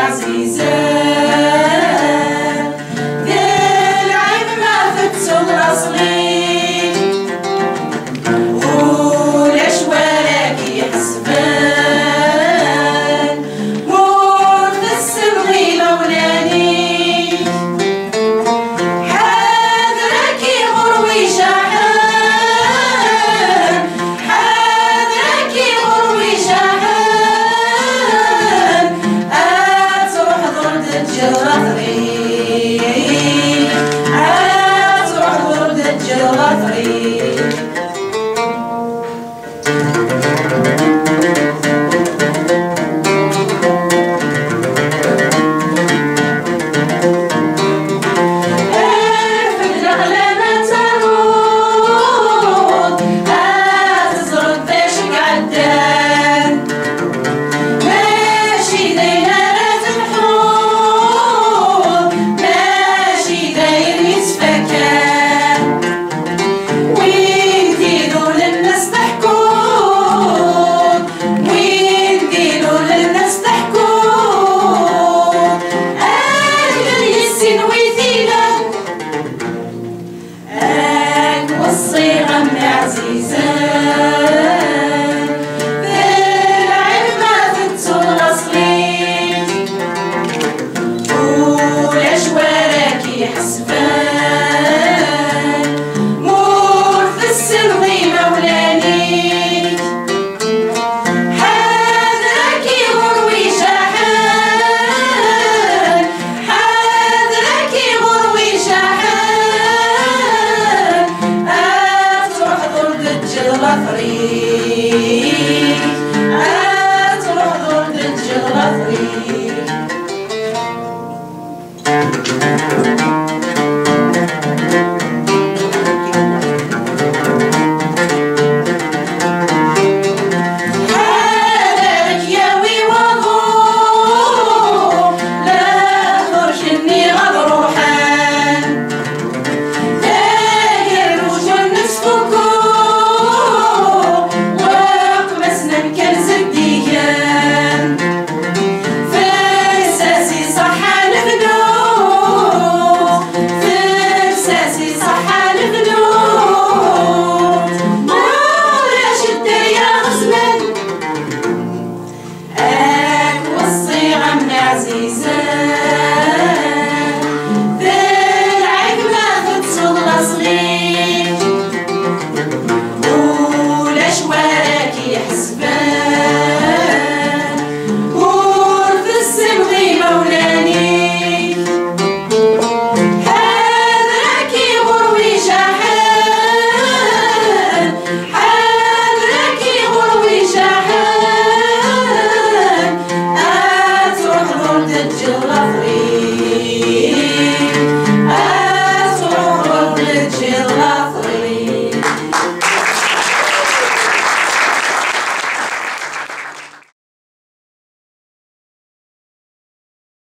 as visão. as he said. Lovely.